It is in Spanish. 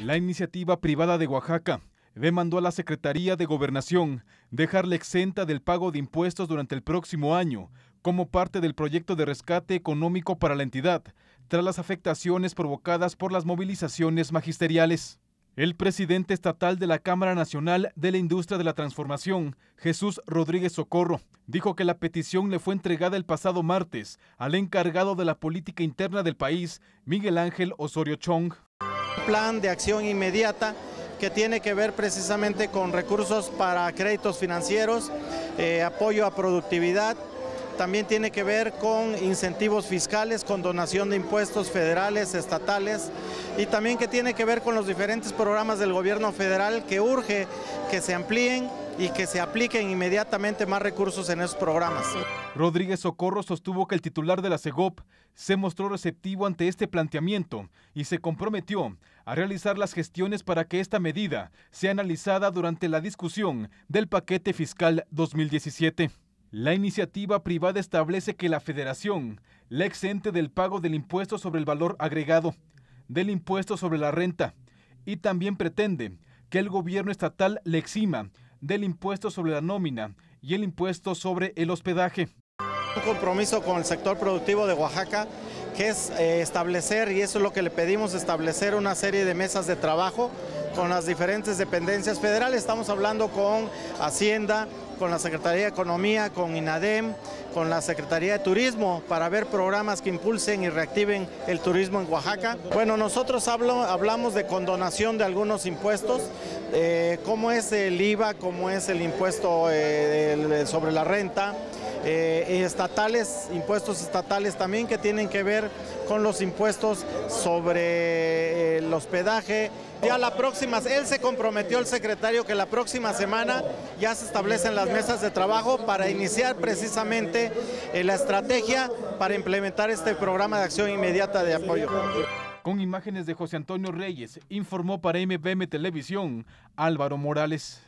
La iniciativa privada de Oaxaca demandó a la Secretaría de Gobernación dejarle exenta del pago de impuestos durante el próximo año como parte del proyecto de rescate económico para la entidad, tras las afectaciones provocadas por las movilizaciones magisteriales. El presidente estatal de la Cámara Nacional de la Industria de la Transformación, Jesús Rodríguez Socorro, dijo que la petición le fue entregada el pasado martes al encargado de la política interna del país, Miguel Ángel Osorio Chong. Plan de acción inmediata que tiene que ver precisamente con recursos para créditos financieros, eh, apoyo a productividad, también tiene que ver con incentivos fiscales, con donación de impuestos federales, estatales. Y también que tiene que ver con los diferentes programas del gobierno federal que urge que se amplíen y que se apliquen inmediatamente más recursos en esos programas. Rodríguez Socorro sostuvo que el titular de la CEGOP se mostró receptivo ante este planteamiento y se comprometió a realizar las gestiones para que esta medida sea analizada durante la discusión del paquete fiscal 2017. La iniciativa privada establece que la federación le exente del pago del impuesto sobre el valor agregado, del impuesto sobre la renta y también pretende que el gobierno estatal le exima del impuesto sobre la nómina y el impuesto sobre el hospedaje. Un compromiso con el sector productivo de Oaxaca que es eh, establecer, y eso es lo que le pedimos, establecer una serie de mesas de trabajo con las diferentes dependencias federales. Estamos hablando con Hacienda, con la Secretaría de Economía, con INADEM, con la Secretaría de Turismo para ver programas que impulsen y reactiven el turismo en Oaxaca. Bueno, nosotros hablamos de condonación de algunos impuestos, eh, como es el IVA, como es el impuesto eh, sobre la renta, eh, estatales, impuestos estatales también que tienen que ver con los impuestos sobre el hospedaje. Ya la próxima, él se comprometió el secretario que la próxima semana ya se establecen las mesas de trabajo para iniciar precisamente eh, la estrategia para implementar este programa de acción inmediata de apoyo. Con imágenes de José Antonio Reyes, informó para MPM Televisión Álvaro Morales.